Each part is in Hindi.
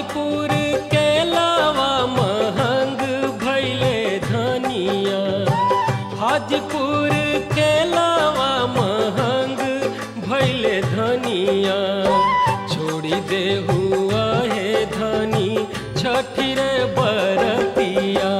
भाईपुर के लावा महंग भैले धनिया। हाजीपुर के लावा महंग भैले धनिया। छोड़ी दे हुआ है धनी, छठी रे बरतिया।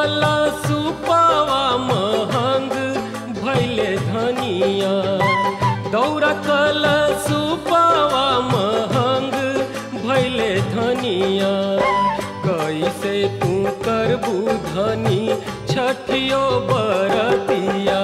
वाला सुपावा महंग भैले धनिया। दौरा सुपावा महंग भैले धनिया। कैसे तू करबू धनी छठियो बरतिया?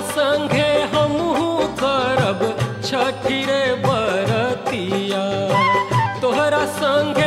संगे हम करब छठी रे बरतिया। तोहरा संगे